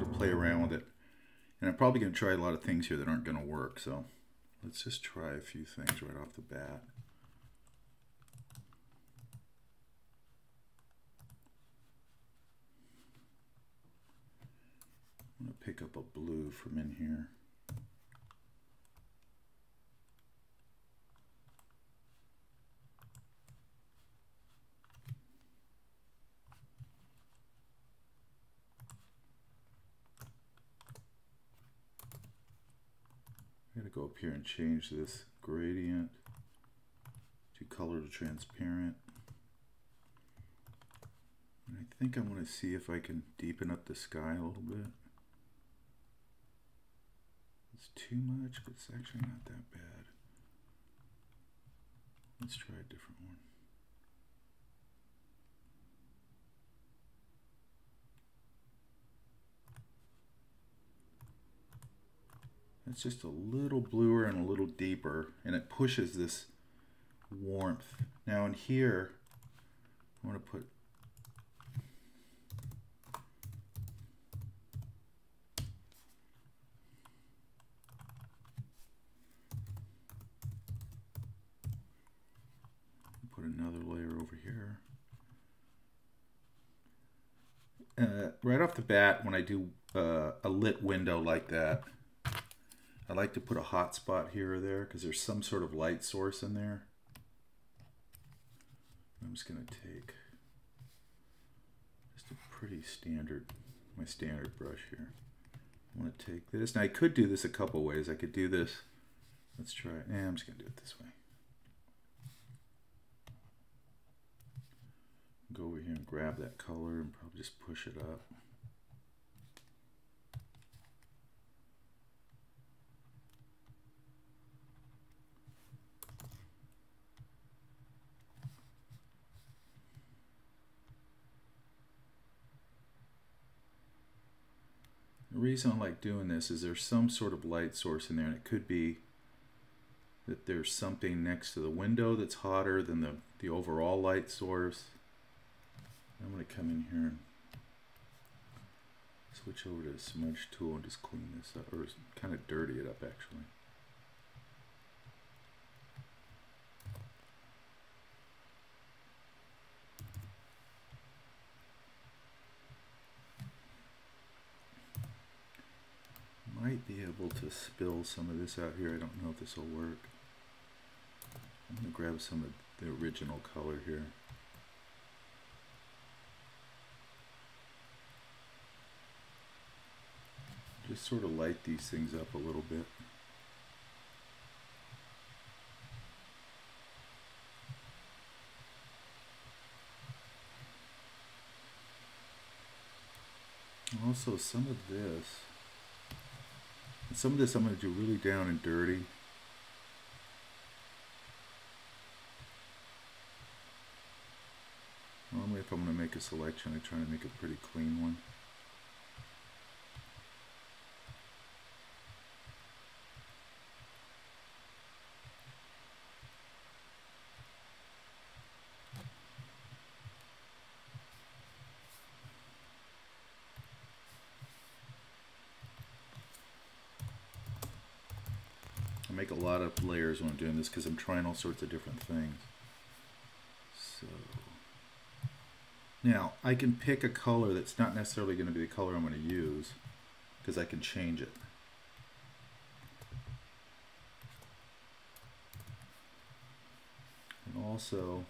going to play around with it. And I'm probably going to try a lot of things here that aren't going to work. So let's just try a few things right off the bat. I'm going to pick up a blue from in here. I'm going to go up here and change this gradient to color to transparent. And I think I want to see if I can deepen up the sky a little bit. It's too much, but it's actually not that bad. Let's try a different one. It's just a little bluer and a little deeper, and it pushes this warmth. Now in here, I'm going to put put another layer over here. Uh, right off the bat, when I do uh, a lit window like that, I like to put a hot spot here or there because there's some sort of light source in there. I'm just going to take just a pretty standard, my standard brush here. I want to take this. Now I could do this a couple ways. I could do this. Let's try it. Yeah, I'm just going to do it this way. Go over here and grab that color and probably just push it up. The reason I like doing this is there's some sort of light source in there and it could be that there's something next to the window that's hotter than the, the overall light source. I'm going to come in here and switch over to the smudge tool and just clean this up, or kind of dirty it up actually. Might be able to spill some of this out here. I don't know if this will work. I'm going to grab some of the original color here. Just sort of light these things up a little bit. Also, some of this some of this I'm going to do really down and dirty. Normally if I'm going to make a selection, I try to make a pretty clean one. Make a lot of layers when I'm doing this because I'm trying all sorts of different things. So now I can pick a color that's not necessarily going to be the color I'm going to use because I can change it. And also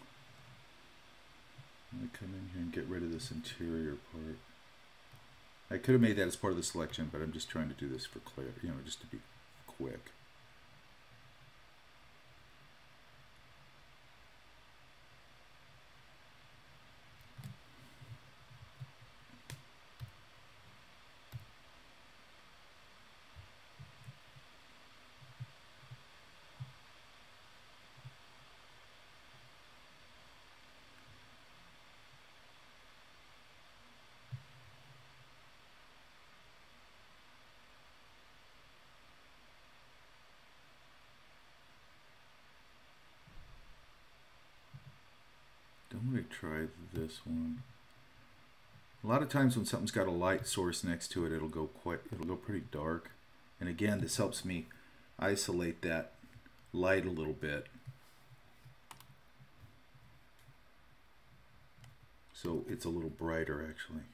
I'm going to come in here and get rid of this interior part. I could have made that as part of the selection, but I'm just trying to do this for clarity, you know, just to be quick. I'm going to try this one. A lot of times when something's got a light source next to it, it'll go quite, it'll go pretty dark. And again, this helps me isolate that light a little bit. So it's a little brighter actually.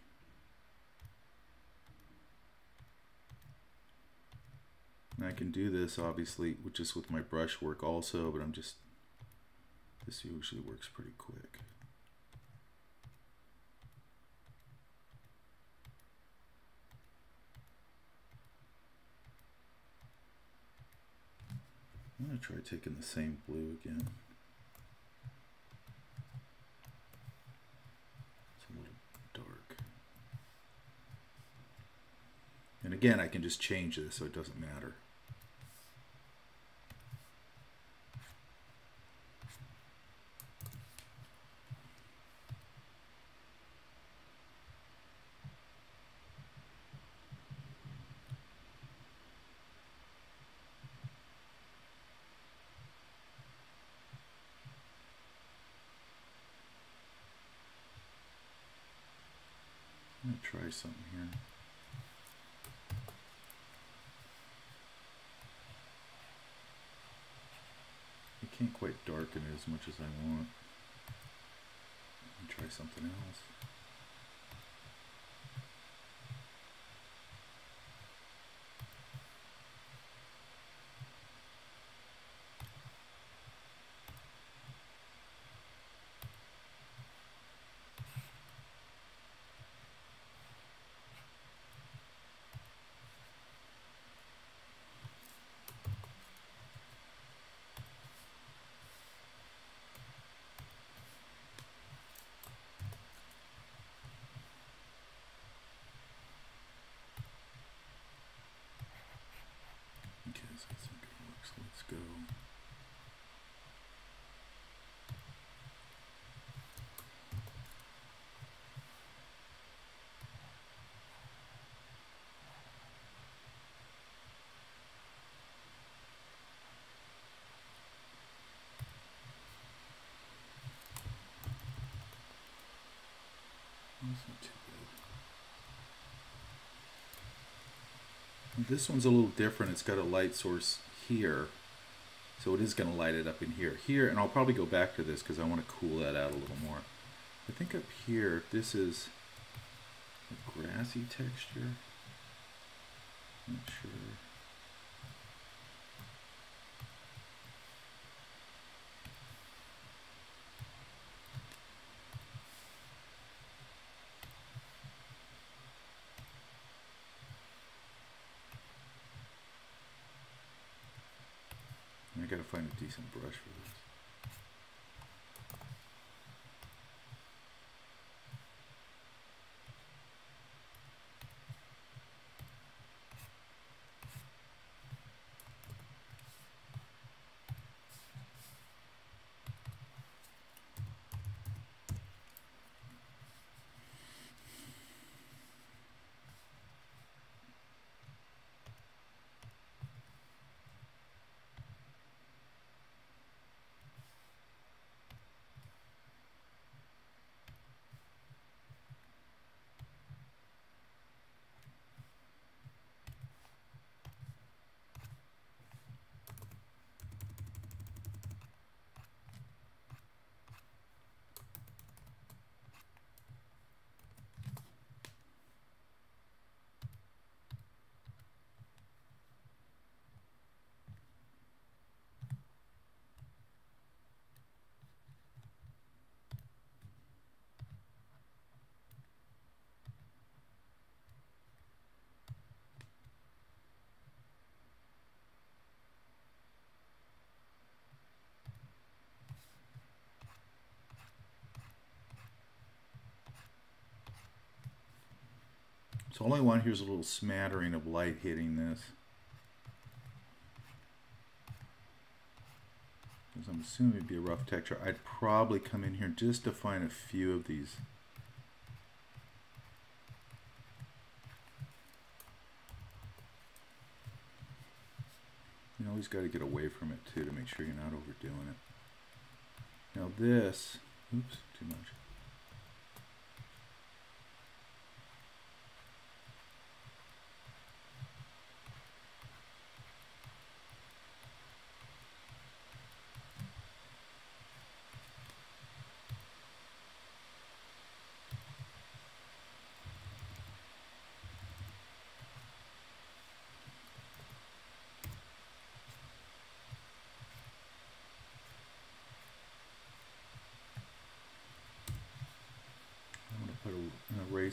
And I can do this obviously just with my brush work also, but I'm just, this usually works pretty quick. I'm going to try taking the same blue again. It's a little dark. And again, I can just change this so it doesn't matter. Try something here. I can't quite darken it as much as I want. Let me Try something else. go. This one's a little different. It's got a light source here. So it is going to light it up in here. Here, and I'll probably go back to this because I want to cool that out a little more. I think up here, this is a grassy texture. Not sure. I gotta find a decent brush for this. So all I want here is a little smattering of light hitting this. Because I'm assuming it'd be a rough texture. I'd probably come in here just to find a few of these. You always got to get away from it too to make sure you're not overdoing it. Now this, oops, too much.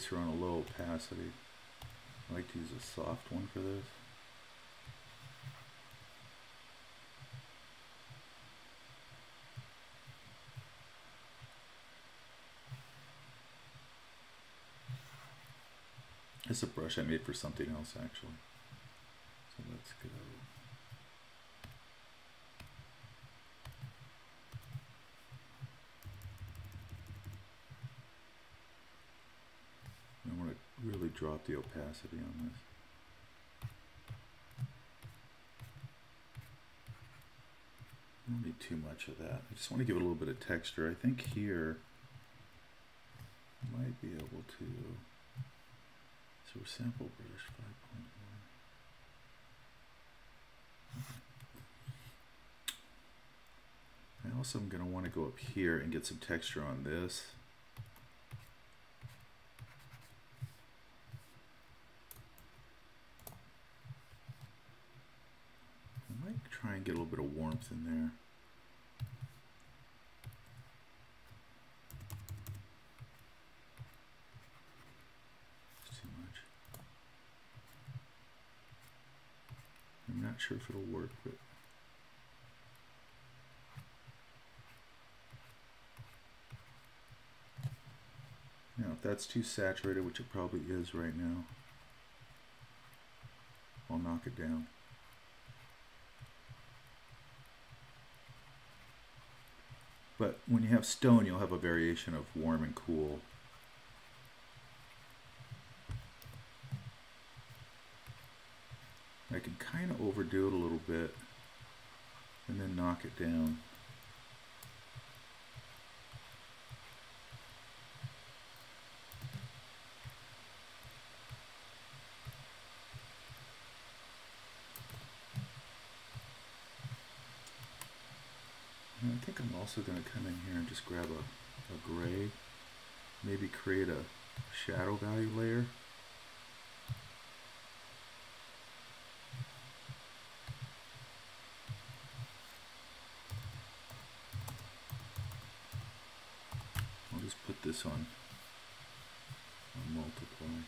Eraser on a low opacity. I like to use a soft one for this. It's a brush I made for something else actually. So let's go. I want to really drop the opacity on this. I don't need too much of that. I just want to give it a little bit of texture. I think here I might be able to. So sample brush 5.1. I also am going to want to go up here and get some texture on this. I might try and get a little bit of warmth in there. It's too much. I'm not sure if it'll work, but now if that's too saturated, which it probably is right now, I'll knock it down. But when you have stone, you'll have a variation of warm and cool. I can kind of overdo it a little bit and then knock it down. And I think I'm also going to come in here and just grab a, a gray, maybe create a shadow value layer. this on, on multiply.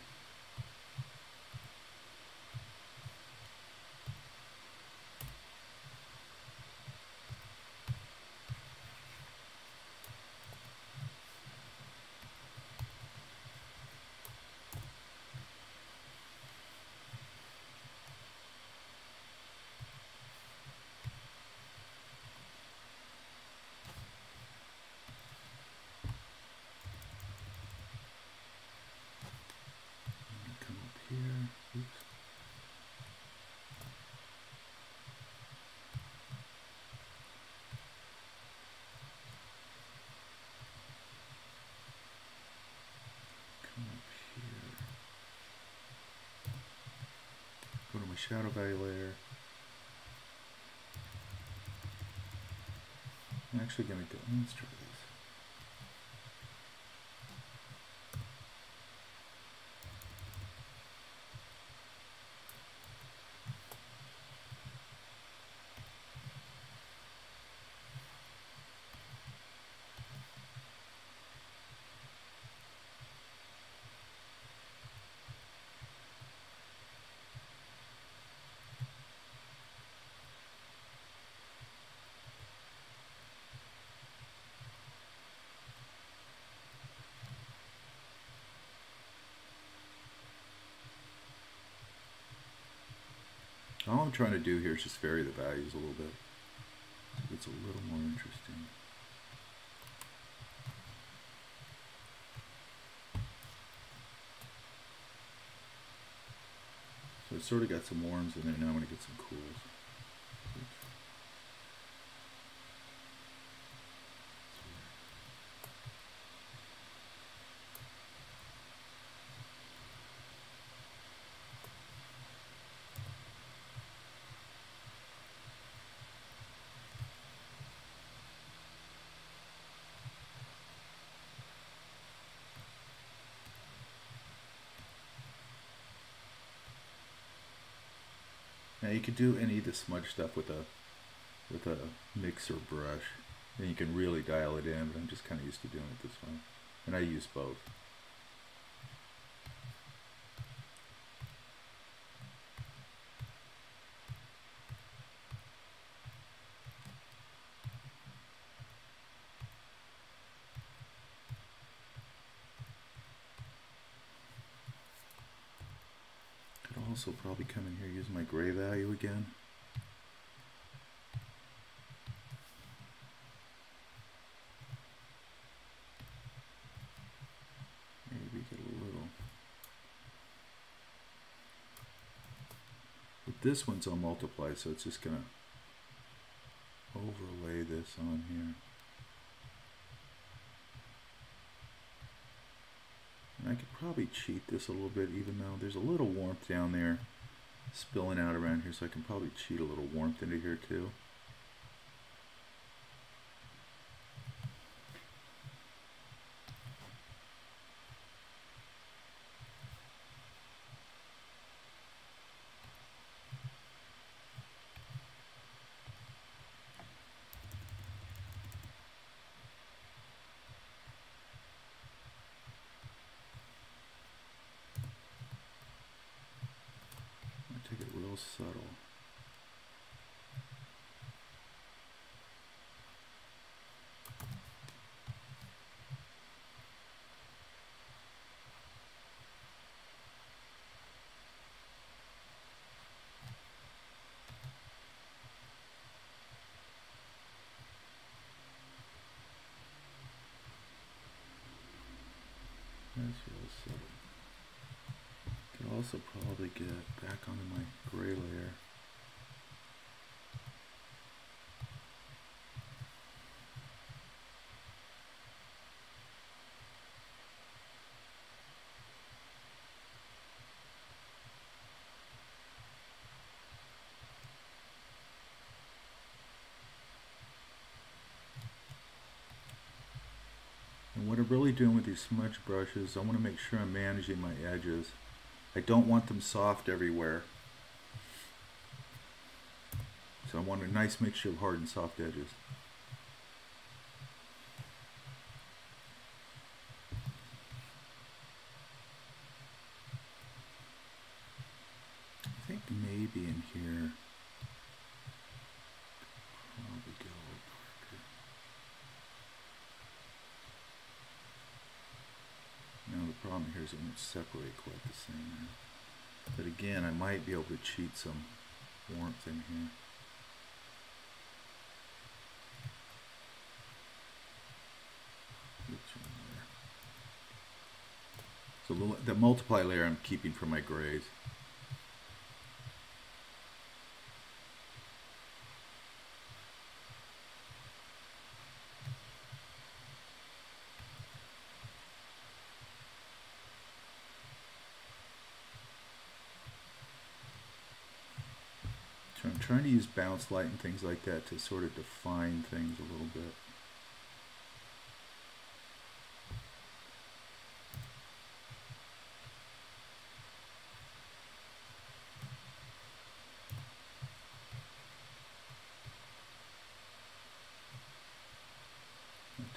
my shadow value layer. I'm actually going to go, let's try. All I'm trying to do here is just vary the values a little bit. It's a little more interesting. So it's sort of got some warms in there. Now I'm going to get some cools. Now you could do any of the smudge stuff with a with a mixer brush. And you can really dial it in, but I'm just kind of used to doing it this way. And I use both. Also probably come in here use my gray value again. Maybe get a little. But this one's all multiply, so it's just gonna overlay this on here. I could probably cheat this a little bit even though there's a little warmth down there spilling out around here so I can probably cheat a little warmth into here too. take it real subtle. That's real subtle. Could also probably get back onto my gray layer. And what I'm really doing with these smudge brushes, I want to make sure I'm managing my edges. I don't want them soft everywhere. So I want a nice mixture of hard and soft edges. I think maybe in here, probably get a little darker. Now the problem here is it won't separate quite the same. But again, I might be able to cheat some warmth in here. So the, the multiply layer I'm keeping for my grays. So I'm trying to use bounce light and things like that to sort of define things a little bit.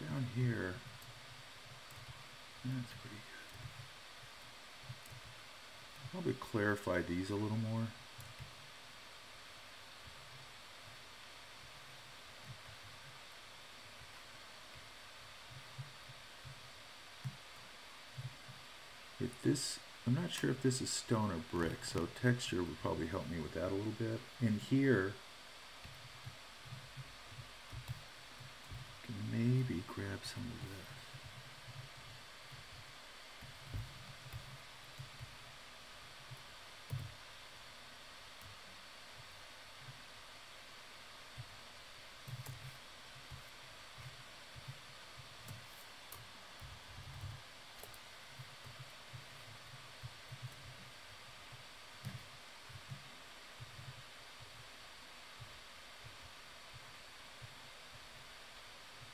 Down here, that's pretty good. Probably clarify these a little more. If this, I'm not sure if this is stone or brick, so texture would probably help me with that a little bit. In here, maybe grab some of this.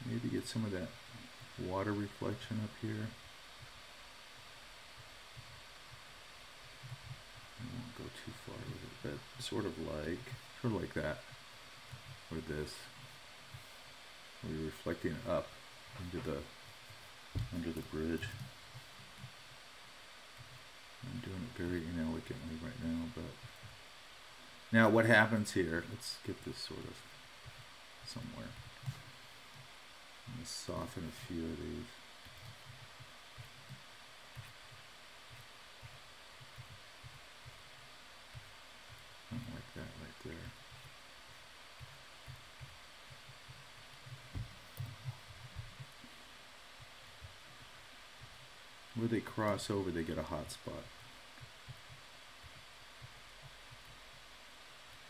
Maybe get some of that water reflection up here. I won't go too far with it, but sort of like, sort of like that, or this. We're reflecting up into the, under the bridge. I'm doing it very inelegantly right now, but now what happens here, let's get this sort of somewhere. I'm going to soften a few of these. Whenever they cross over, they get a hot spot.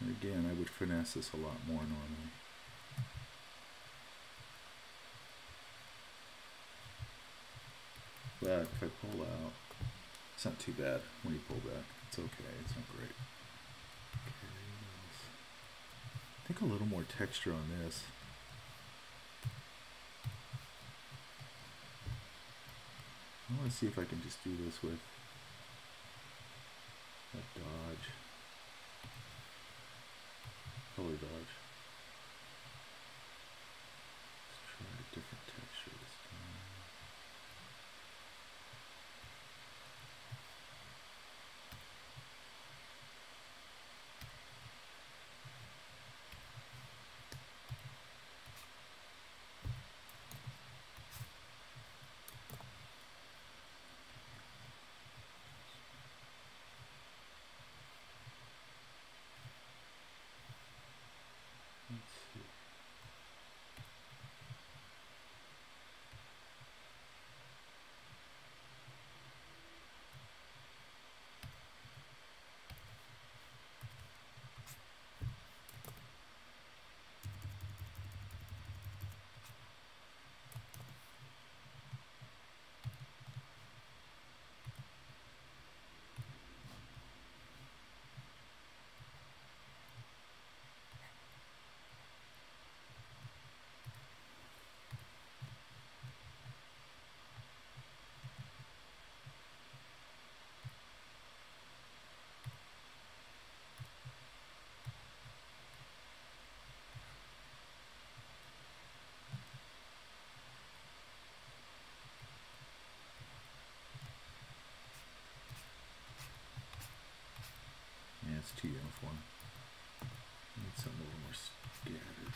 And again, I would finesse this a lot more normally. But if I pull out, it's not too bad when you pull back. It's okay, it's not great. I think a little more texture on this. I want to see if I can just do this with a dodge, color dodge. Let's try a different texture this time. Let's see. Too uniform. Need something a little more scattered.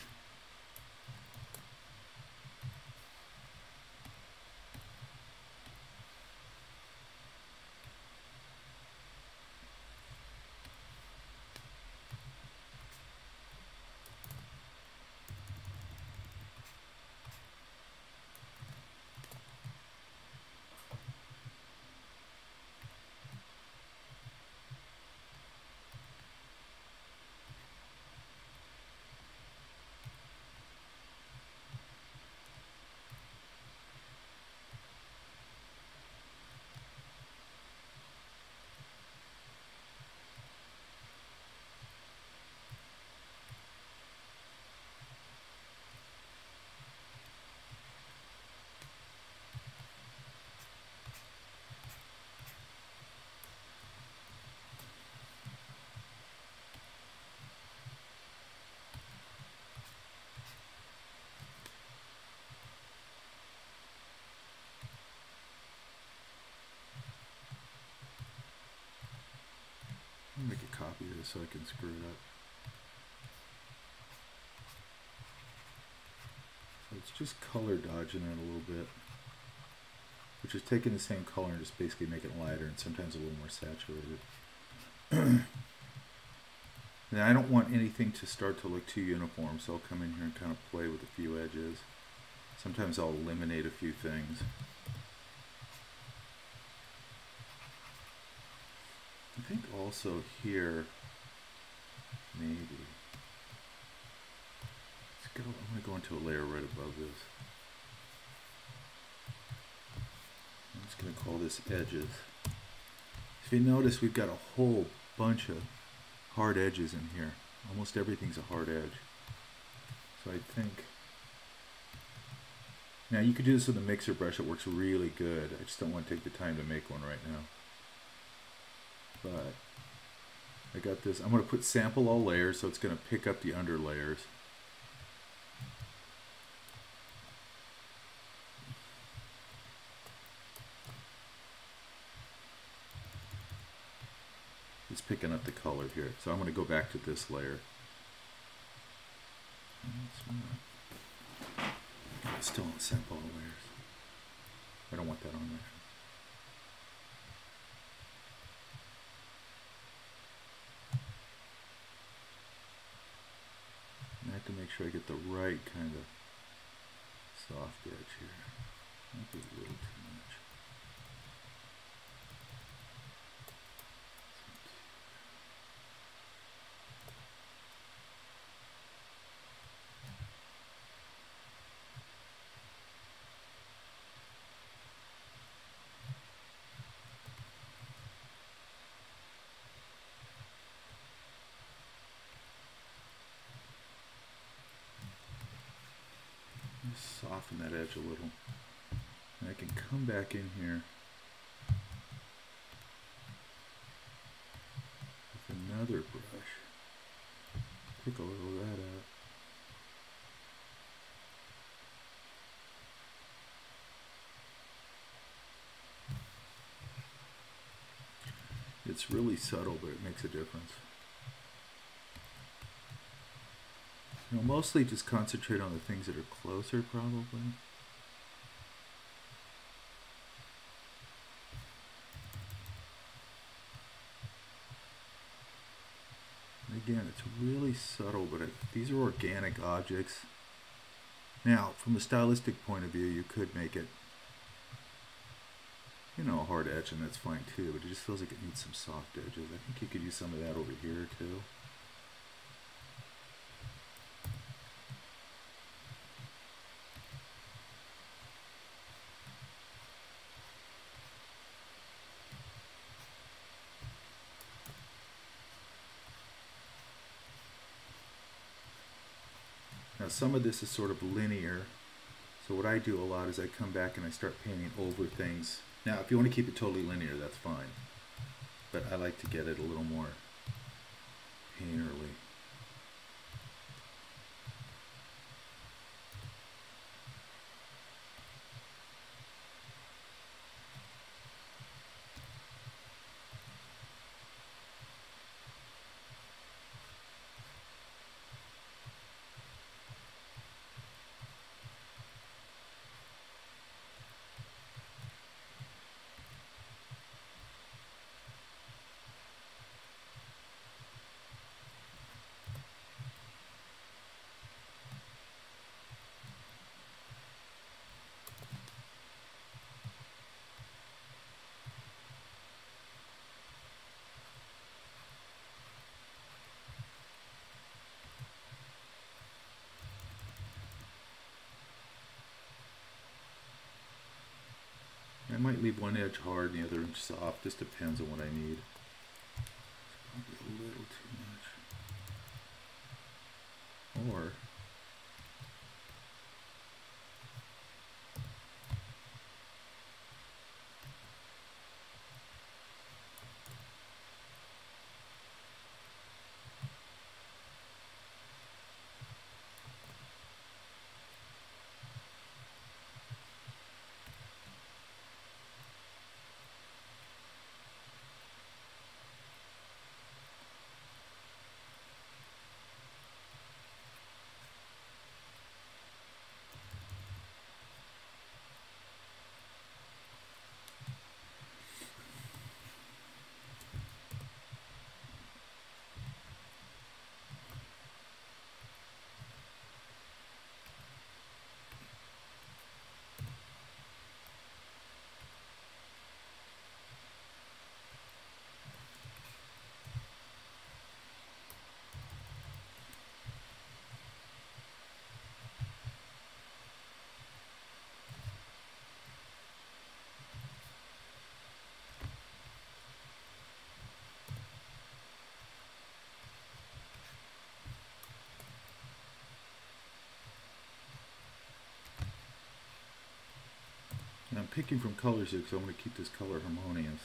I'll make a copy of this so I can screw it up. So it's just color dodging it a little bit. Which is taking the same color and just basically making it lighter and sometimes a little more saturated. Now I don't want anything to start to look too uniform, so I'll come in here and kind of play with a few edges. Sometimes I'll eliminate a few things. I think also here, maybe. Let's go, I'm going to go into a layer right above this. I'm just going to call this edges. If you notice, we've got a whole bunch of hard edges in here. Almost everything's a hard edge. So I think, now you could do this with a mixer brush, it works really good. I just don't want to take the time to make one right now. But I got this, I'm going to put sample all layers so it's going to pick up the under layers. It's picking up the color here. So I'm going to go back to this layer. Still on sample all layers. I don't want that on there. I have to make sure I get the right kind of soft edge here. Might be a little too much. soften that edge a little. And I can come back in here with another brush. Pick a little of that out. It's really subtle, but it makes a difference. You know, mostly just concentrate on the things that are closer, probably. again, it's really subtle, but it, these are organic objects. Now, from a stylistic point of view, you could make it, you know, a hard edge, and that's fine too, but it just feels like it needs some soft edges. I think you could use some of that over here too. Some of this is sort of linear. So what I do a lot is I come back and I start painting over things. Now, if you want to keep it totally linear, that's fine. But I like to get it a little more painterly. One edge hard and the other edge soft. Just depends on what I need. Probably a little too much. Or picking from colors here because I want to keep this color harmonious.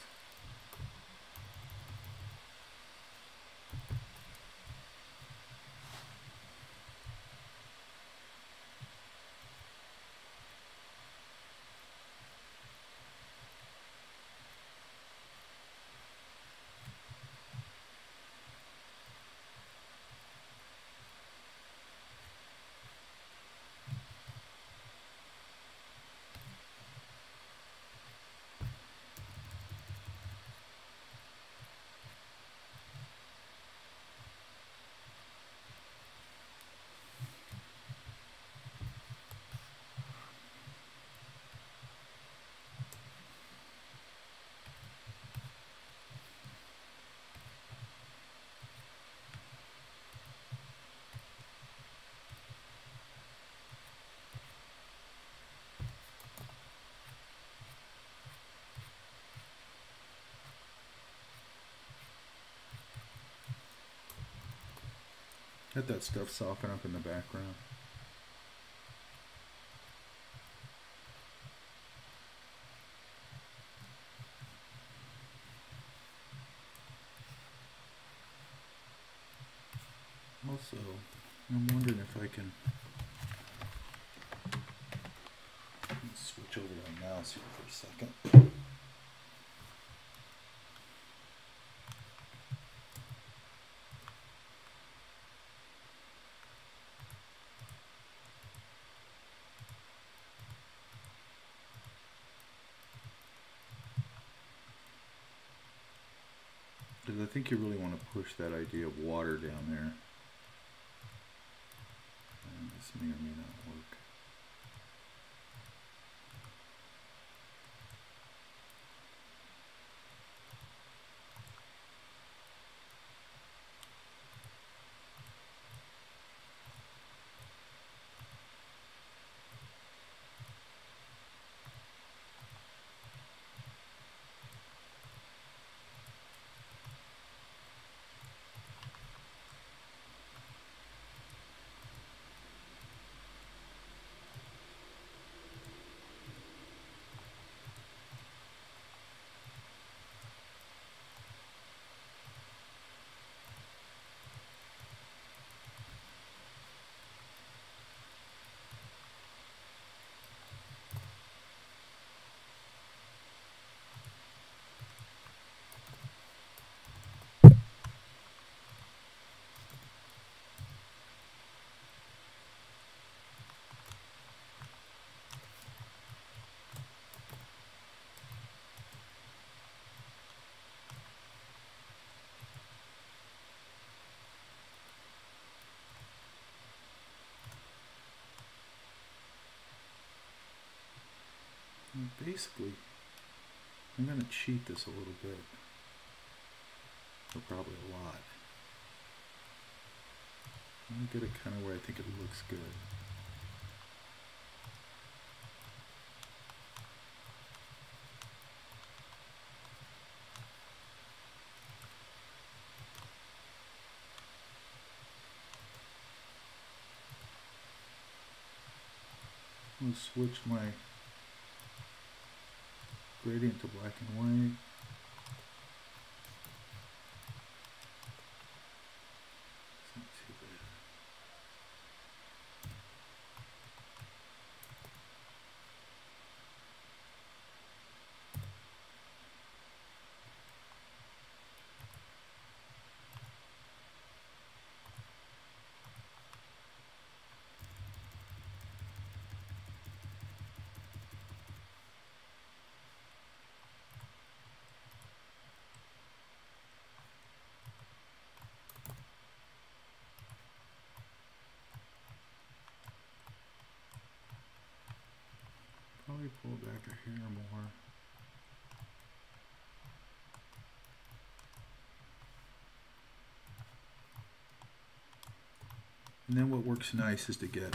Let that stuff soften up in the background. Also, I'm wondering if I can switch over to my mouse here for a second. Think you really want to push that idea of water down there. And this may or may not work. And basically, I'm going to cheat this a little bit. Or probably a lot. I'm going to get it kind of where I think it looks good. I'm going to switch my gradient to black and white. It's not too bad. Probably pull back a hair more. And then what works nice is to get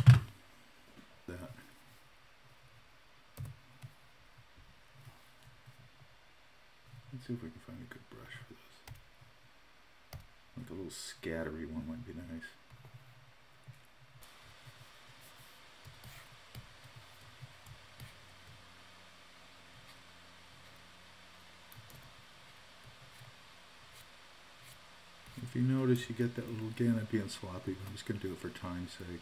that. Let's see if we can find a good brush for this. Like a little scattery one might be nice. If you notice, you get that little, again, I'm being sloppy, but I'm just going to do it for time's sake.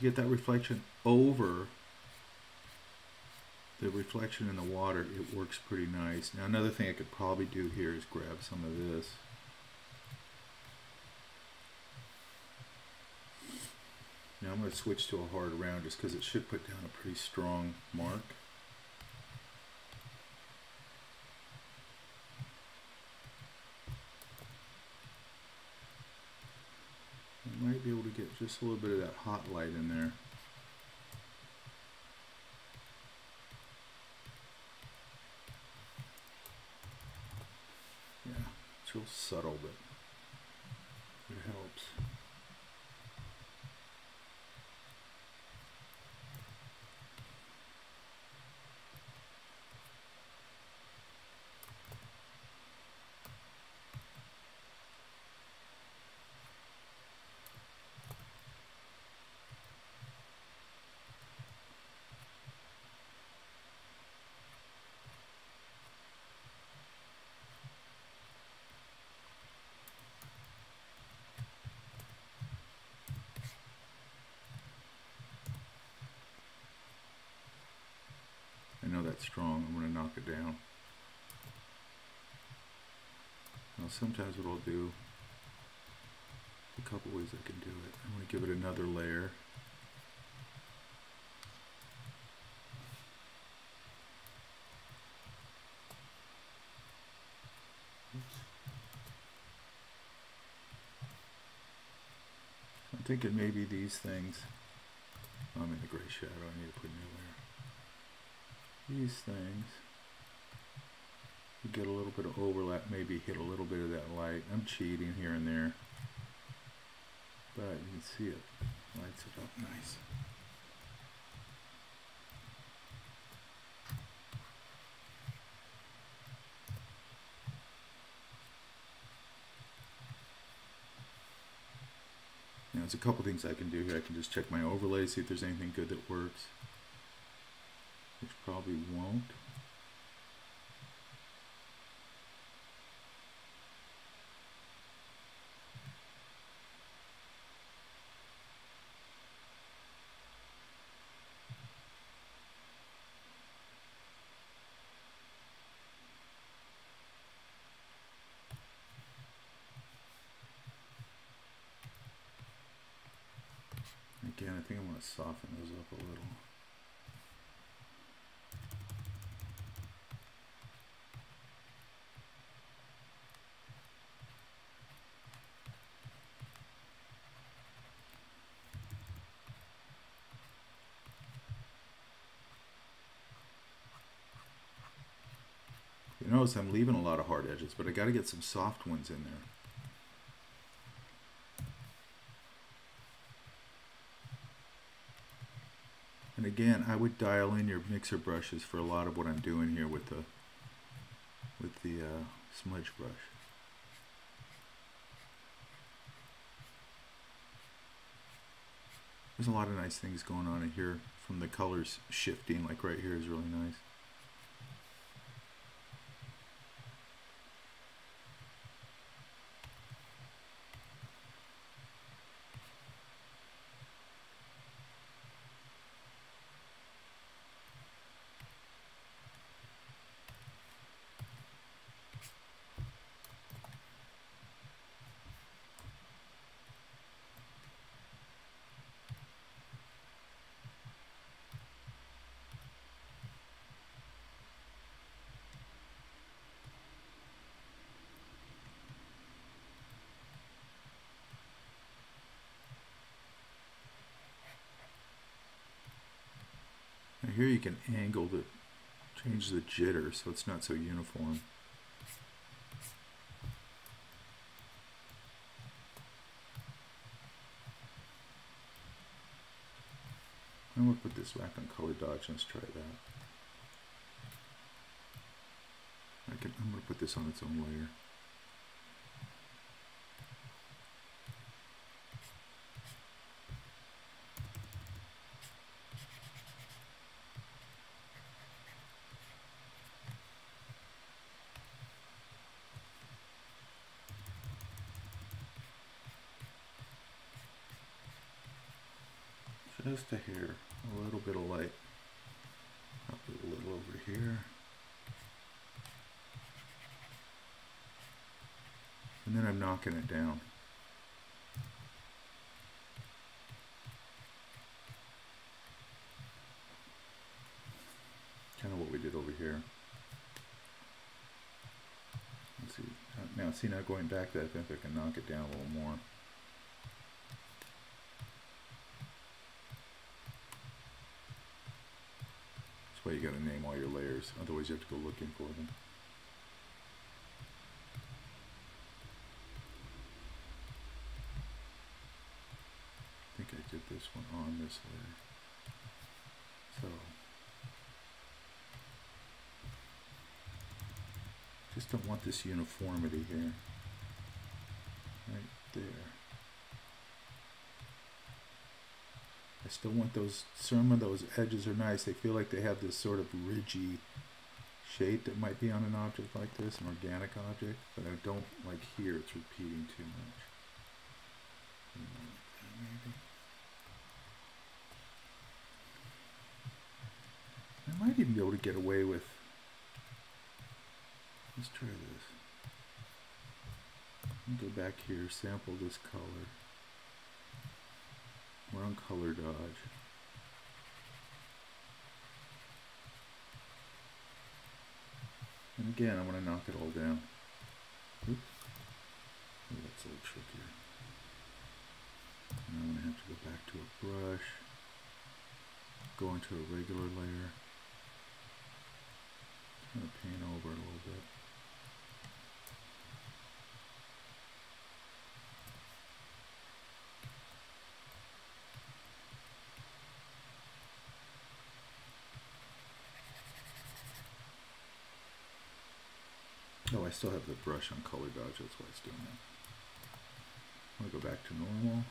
You get that reflection over the reflection in the water, it works pretty nice. Now another thing I could probably do here is grab some of this. Now I'm going to switch to a hard round just because it should put down a pretty strong mark. I might be able to get just a little bit of that hot light in there. Yeah, it's real subtle, but strong. I'm going to knock it down. Now sometimes what I'll do, a couple ways I can do it. I'm going to give it another layer. I'm thinking maybe these things, I'm in the gray shadow, I need to put a new layer. These things, you get a little bit of overlap, maybe hit a little bit of that light. I'm cheating here and there, but you can see it lights it up nice. There's a couple things I can do here. I can just check my overlay, see if there's anything good that works, which probably won't. Again, I think I'm going to soften those up a little. You notice I'm leaving a lot of hard edges, but I got to get some soft ones in there. And again, I would dial in your mixer brushes for a lot of what I'm doing here with the with the uh, smudge brush. There's a lot of nice things going on in here from the colors shifting, like right here is really nice. Here you can angle the, change the jitter so it's not so uniform. I'm going to put this back on color dodge. Let's try that. I can, I'm going to put this on its own layer. just a hair, a little bit of light. I'll put a little over here. And then I'm it down. Kind of what we did over here. Let's see. Uh, now, see now going back to that, I think I can knock it down a little more. That's why you gotta name all your layers, otherwise you have to go looking for them. I think I did this one on this layer. So, just don't want this uniformity here. Right there. I still want those, some of those edges are nice. They feel like they have this sort of ridgy shape that might be on an object like this, an organic object, but I don't like here it's repeating too much. Maybe. I might even be able to get away with. Let's try this. Go back here, sample this color. We're on color dodge. And again, I'm going to knock it all down. Oops. Oh, that's a little trickier. I'm going to have to go back to a brush, go into a regular layer, of paint over it a little bit. Oh, I still have the brush on color dodge, that's why it's doing that. I'm going to go back to normal.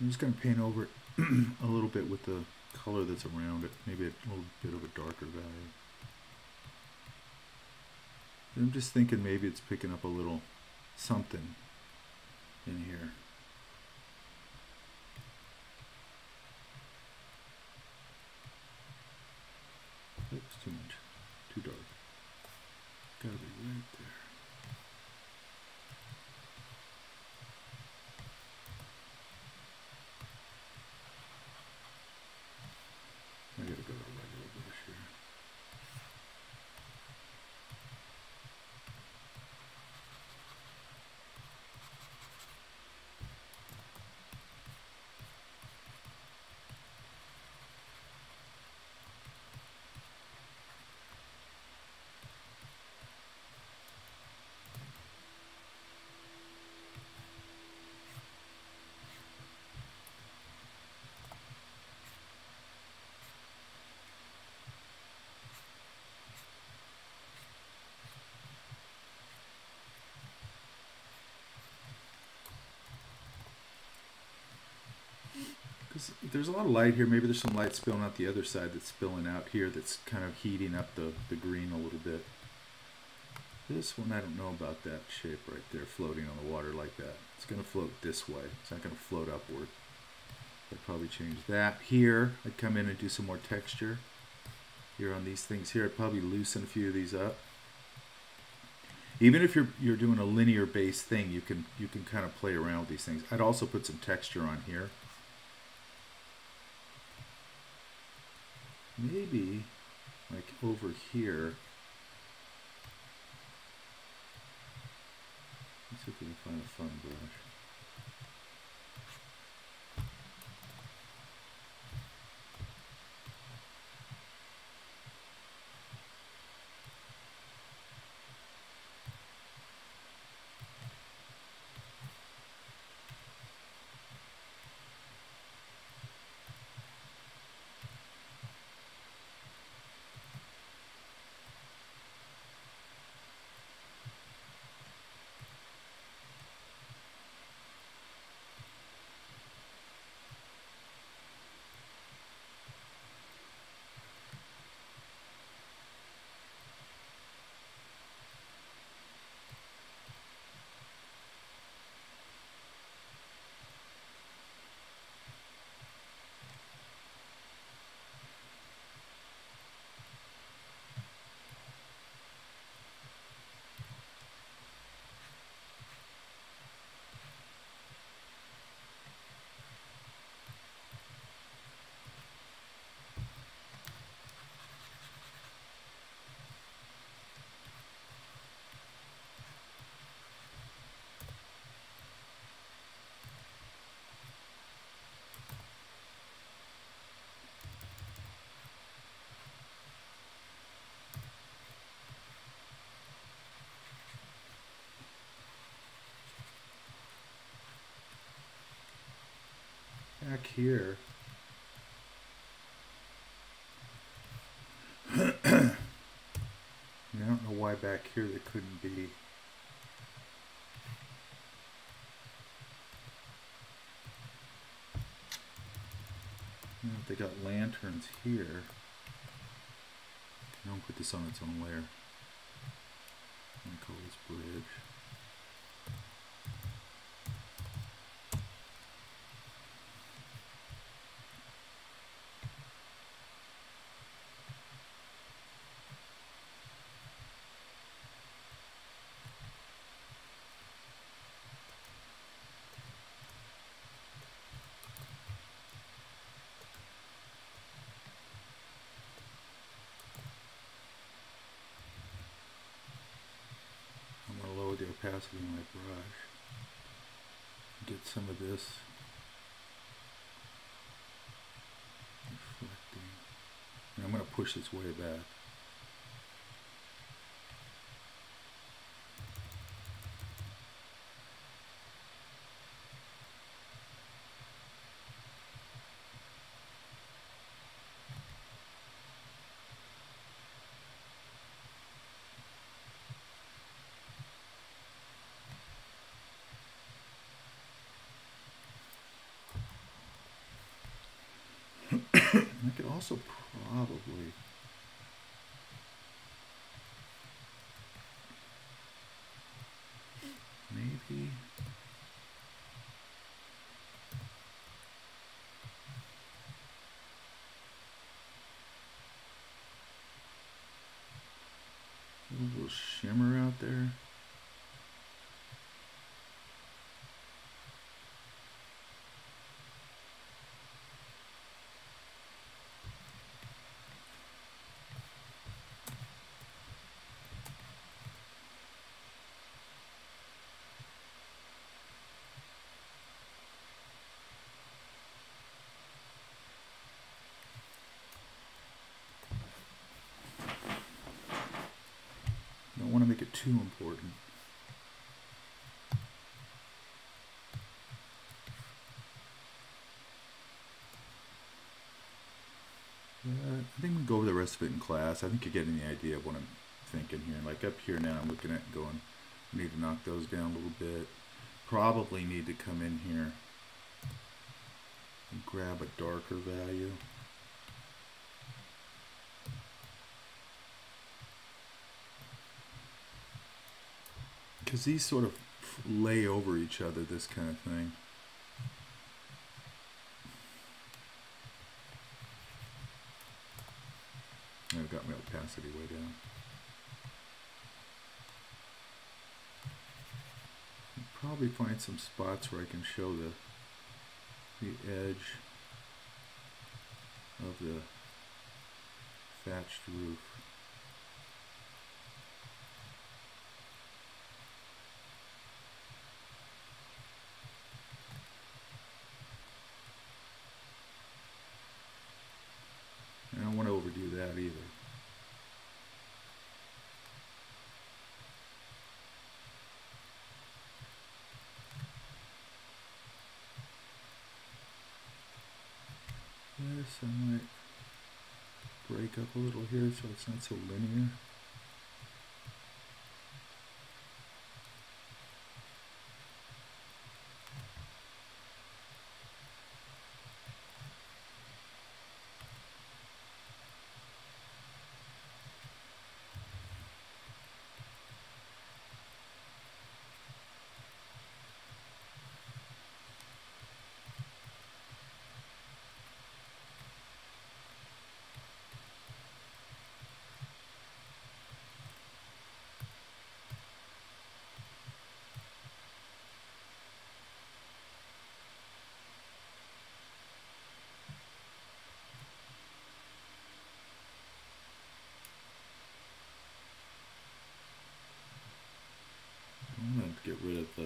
I'm just going to paint over it a little bit with the color that's around it, maybe a little bit of a darker value. I'm just thinking maybe it's picking up a little something in here. Oops, too much, too dark. Gotta be right there. I gotta go to a regular brush here. Because there's a lot of light here. Maybe there's some light spilling out the other side that's spilling out here that's kind of heating up the, the green a little bit. This one, I don't know about that shape right there floating on the water like that. It's going to float this way. It's not going to float upward. I'd probably change that. Here, I'd come in and do some more texture. Here on these things here, I'd probably loosen a few of these up. Even if you're you're doing a linear based thing, you can you can kind of play around with these things. I'd also put some texture on here. Maybe like over here. Let's see if we can find a fun brush. Here. I don't know why back here there couldn't be. They got lanterns here. I don't put this on its own layer. I'm gonna call this bridge. Opacity in my brush. Get some of this reflecting. And I'm going to push this way back. I could also probably maybe a little shimmer out there. Don't want to make it too important. Uh, I think we go over the rest of it in class. I think you're getting the idea of what I'm thinking here. Like up here now, I'm looking at going, need to knock those down a little bit. Probably need to come in here and grab a darker value. Because these sort of lay over each other, this kind of thing. I've got my opacity way down. I'll probably find some spots where I can show the the edge of the thatched roof. I don't want to overdo that either. This I might break up a little here so it's not so linear. I'm gonna get rid of the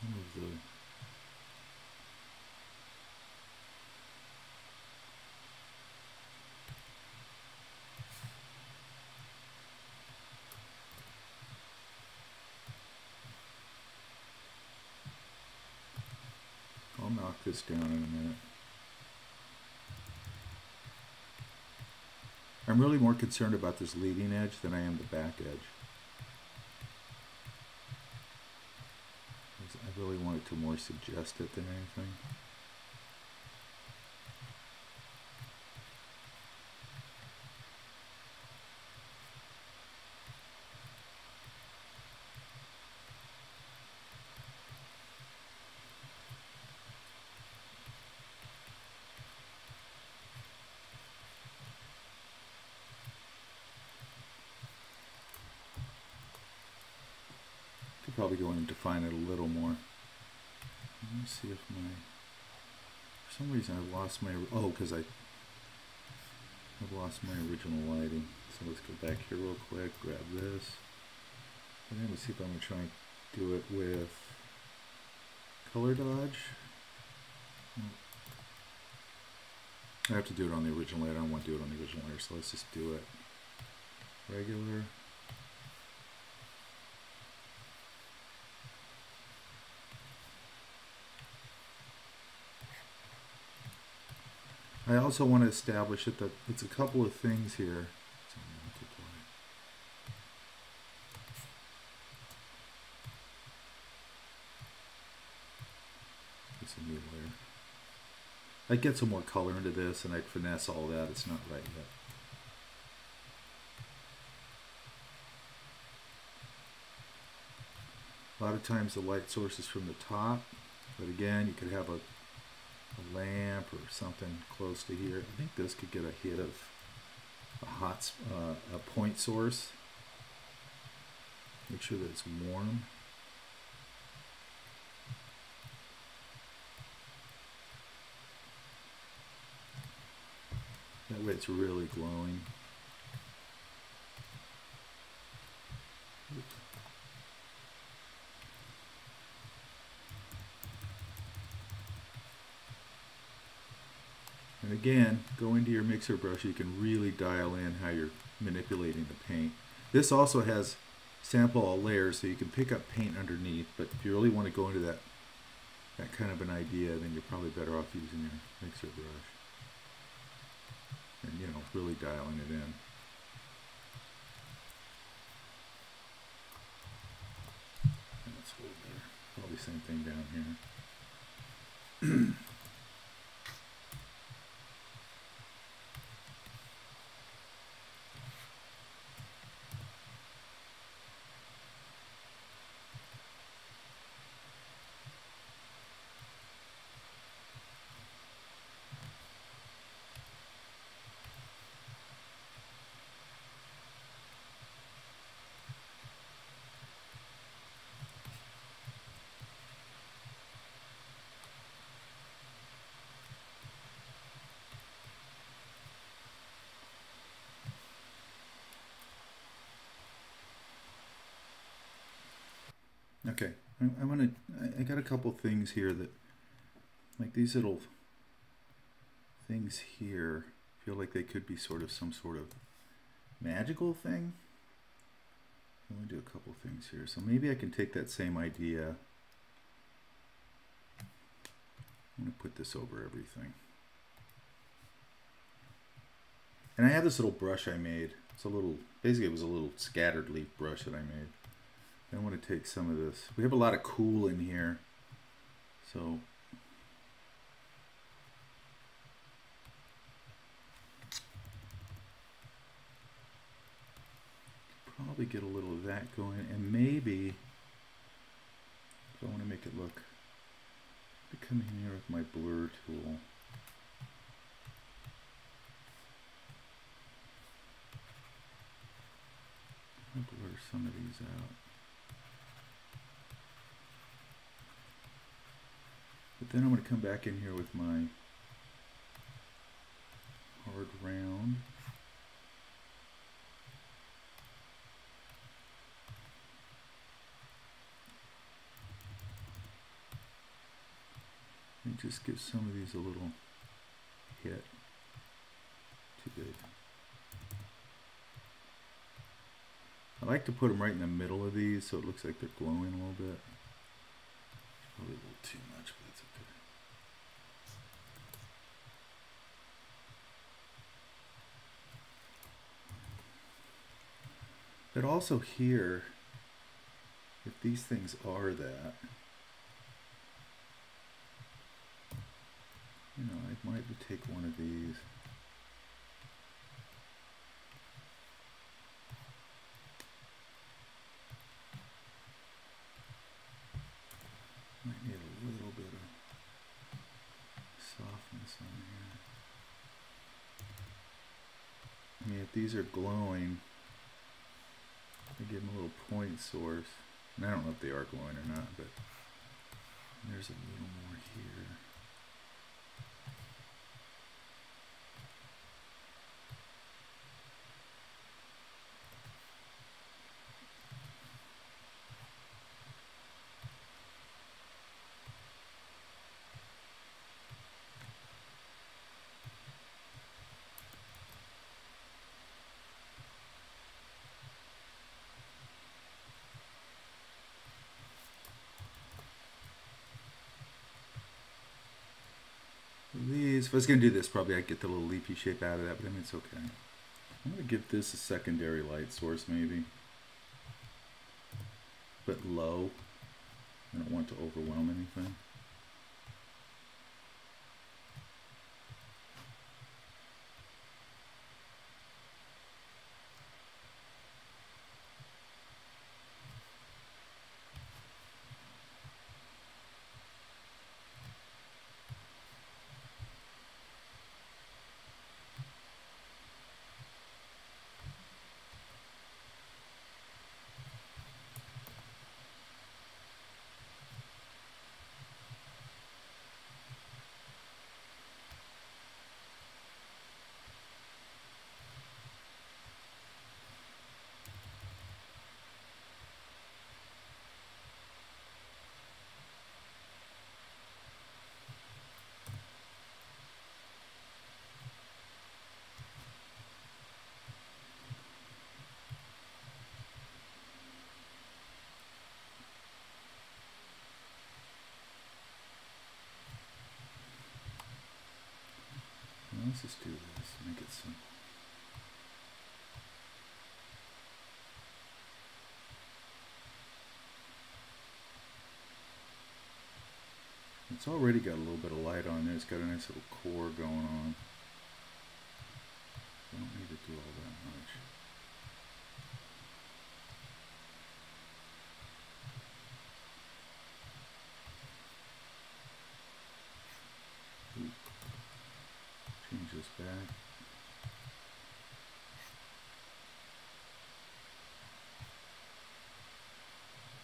some of the I'll this down in a minute. I'm really more concerned about this leading edge than I am the back edge. I really want it to more suggest it than anything. Could probably go in and define it a little more. Let me see if my, for some reason I've lost my, oh, because I, I've lost my original lighting. So let's go back here real quick, grab this. And then let's see if I'm going to try and do it with color dodge. I have to do it on the original layer. I don't want to do it on the original layer, so let's just do it regular. I also want to establish that it's a couple of things here. It's a new layer. I'd get some more color into this and I'd finesse all that. It's not right yet. A lot of times the light source is from the top, but again, you could have a a lamp or something close to here. I think this could get a hit of a hot uh, a point source. Make sure that it's warm. That way it's really glowing. Oops. And again, go into your mixer brush, you can really dial in how you're manipulating the paint. This also has sample all layers, so you can pick up paint underneath, but if you really want to go into that, that kind of an idea, then you're probably better off using your mixer brush. And, you know, really dialing it in. That's a little better. Probably same thing down here. Okay, I, I want to. I, I got a couple things here that, like these little things here, feel like they could be sort of some sort of magical thing. Let me do a couple things here. So maybe I can take that same idea. I'm going to put this over everything. And I have this little brush I made. It's a little, basically it was a little scattered leaf brush that I made. I want to take some of this. We have a lot of cool in here. So. Probably get a little of that going and maybe if I want to make it look come in here with my blur tool. Blur some of these out But then I'm going to come back in here with my hard round. And just give some of these a little hit. Too big. I like to put them right in the middle of these so it looks like they're glowing a little bit. Probably a little too much, but it's okay. But also here, if these things are that, you know, I might take one of these. Might need a little bit of softness on here. I mean, if these are glowing, give them a little point source. And I don't know if they are glowing or not, but there's a little more here. If I was going to do this, probably I'd get the little leafy shape out of that, but I mean, it's okay. I'm going to give this a secondary light source, maybe. But low. I don't want to overwhelm anything. It's already got a little bit of light on there. It's got a nice little core going on. I don't need to do all that much. Change this back.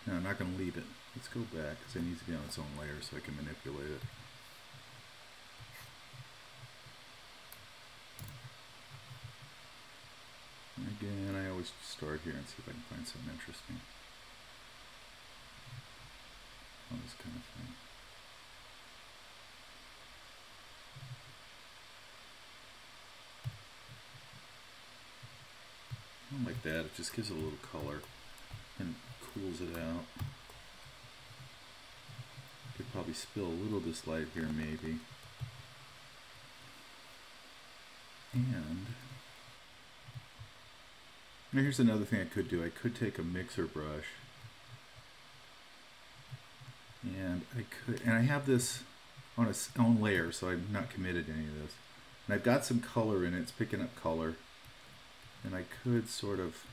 No, I'm not going to leave it. Let's go back because it needs to be on its own layer so I can manipulate it. And again, I always start here and see if I can find something interesting. All this kind of thing. like that, it just gives it a little color and cools it out. Probably spill a little of this light here maybe. And now here's another thing I could do. I could take a mixer brush and I could, and I have this on its own layer, so I'm not committed to any of this. And I've got some color in it, it's picking up color. And I could sort of,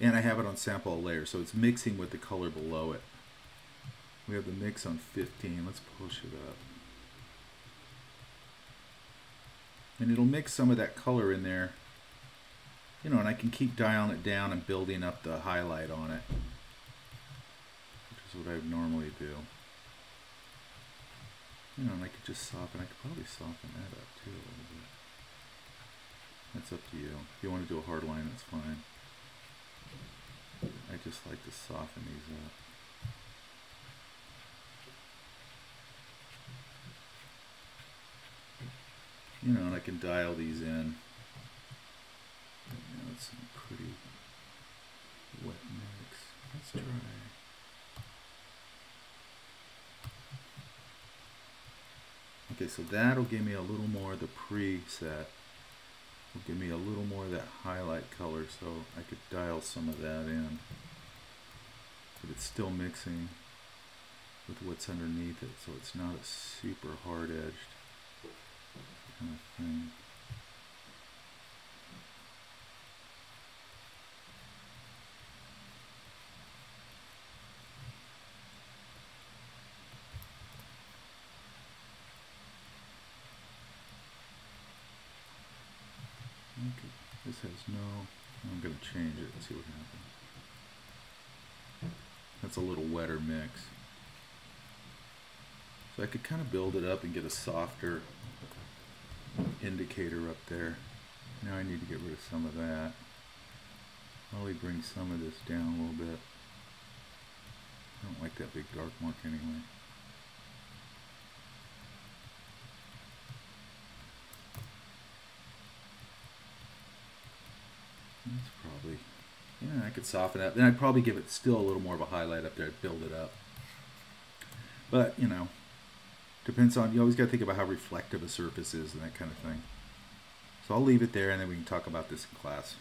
and I have it on sample layer, so it's mixing with the color below it. We have the mix on 15, let's push it up. And it'll mix some of that color in there, you know, and I can keep dialing it down and building up the highlight on it, which is what I would normally do. You know, and I could just soften, I could probably soften that up too a little bit. That's up to you. If you want to do a hard line, that's fine. I just like to soften these up. You know, and I can dial these in. You know, it's pretty wet mix. Let's try. Okay, so that'll give me a little more of the preset will give me a little more of that highlight color so I could dial some of that in but it's still mixing with what's underneath it so it's not a super hard edged Okay, this has no, I'm going to change it and see what happens. That's a little wetter mix. So I could kind of build it up and get a softer indicator up there. Now I need to get rid of some of that. Probably bring some of this down a little bit. I don't like that big dark mark anyway. That's probably, yeah, I could soften that. Then I'd probably give it still a little more of a highlight up there, build it up. But, you know, Depends on, you always got to think about how reflective a surface is and that kind of thing. So I'll leave it there and then we can talk about this in class.